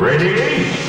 Ready?